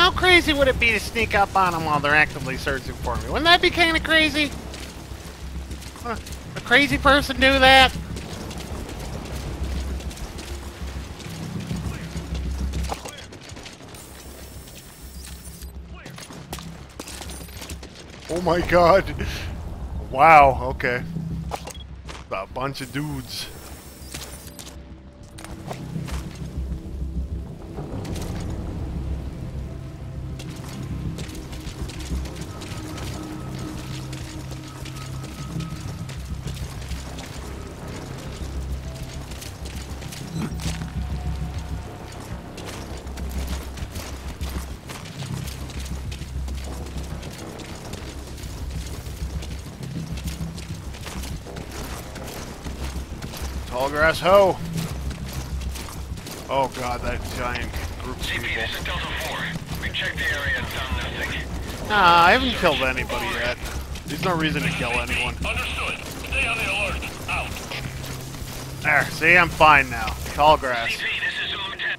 how crazy would it be to sneak up on them while they're actively searching for me? Wouldn't that be kind of crazy? Huh, A crazy person do that? Oh my god. Wow, okay. A bunch of dudes. Tall grass hoe. Oh god, that giant group of CP, people. this is Delta 4. We checked the area and found nothing. Nah, I haven't killed anybody yet. There's no reason to kill anyone. Understood. Stay on the alert. Out. There, see, I'm fine now. Tall grass. CP, this is Zulu 10.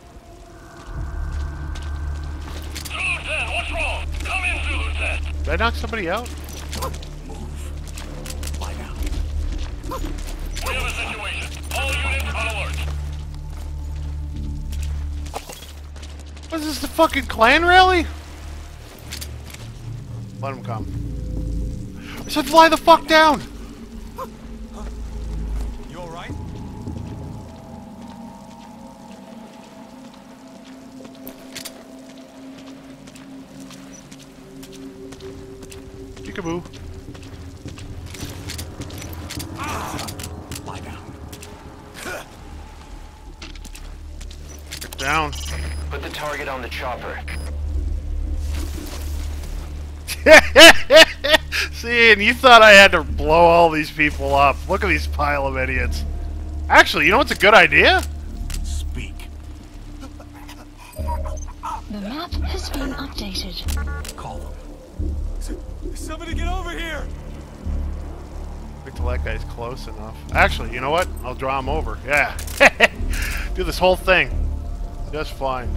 Zulu 10, what's wrong? Come in, Zulu 10. Did I knock somebody out? Move. We have a situation. All units on alert. Was this the fucking clan rally? Let him come. I said fly the fuck down! You alright? Peekaboo. Down. Put the target on the chopper. See, and you thought I had to blow all these people up. Look at these pile of idiots. Actually, you know what's a good idea? Speak. The map has been updated. Call them. Somebody get over here! Wait till that guy's close enough. Actually, you know what? I'll draw him over. Yeah. Do this whole thing. Just fine.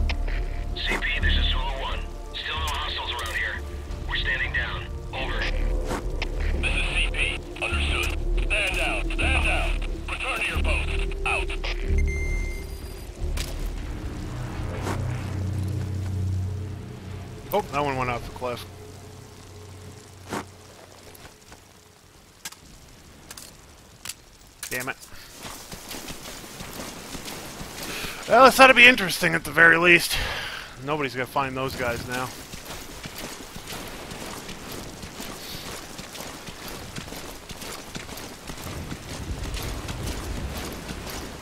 CP, this is Zulu 1. Still no hostiles around here. We're standing down. Over. This is CP. Understood. Stand down. Stand down. Return to your post. Out. Oh, that one went off the cliff. Damn it. Well, this ought to be interesting at the very least. Nobody's gonna find those guys now.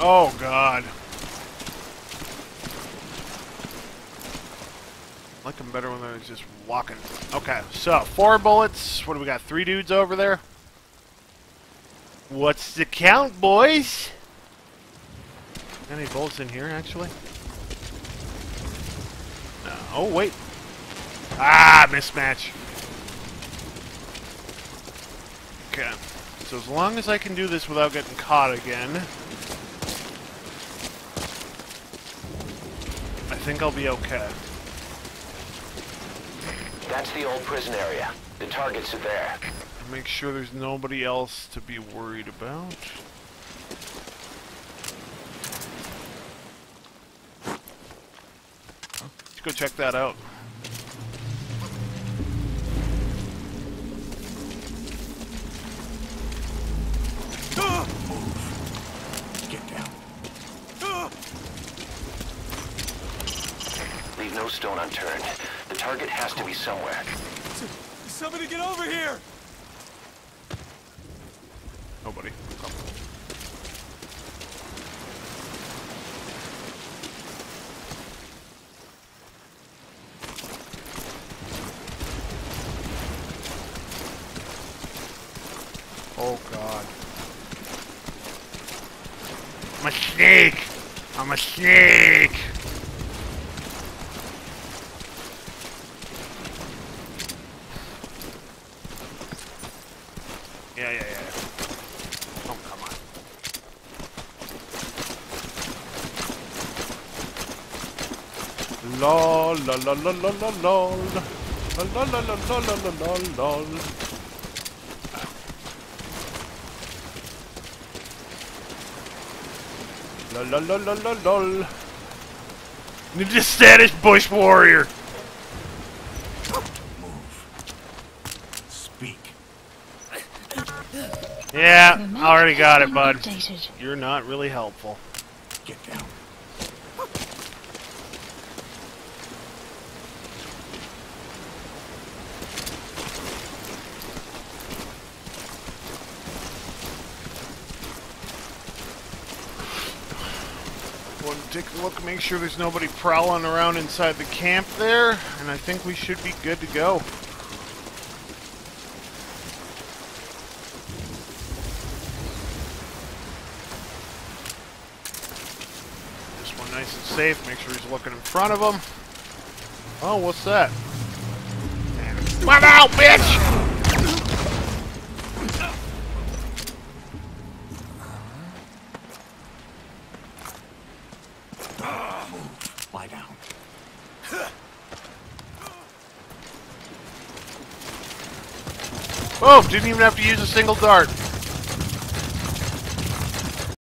Oh, God. like them better when they're just walking. Okay, so four bullets. What do we got? Three dudes over there. What's the count, boys? Any bolts in here, actually? No. Oh, wait. Ah, mismatch. Okay. So as long as I can do this without getting caught again, I think I'll be okay. That's the old prison area. The targets are there. Make sure there's nobody else to be worried about. Go check that out. Get down. Leave no stone unturned. The target has to be somewhere. Somebody get over here! Nobody. Oh god. I'm a snake! I'm a snake! Yeah, yeah, yeah. Oh, come on. La la la la la la la. La la la la la Lololololol. Ninja status, Bush warrior. Move. Speak. Yeah, I already got it, bud. You're not really helpful. Get down. To take a look, make sure there's nobody prowling around inside the camp there, and I think we should be good to go. This one nice and safe. Make sure he's looking in front of him. Oh, what's that? Come out, bitch! Lie down. Oh, didn't even have to use a single dart.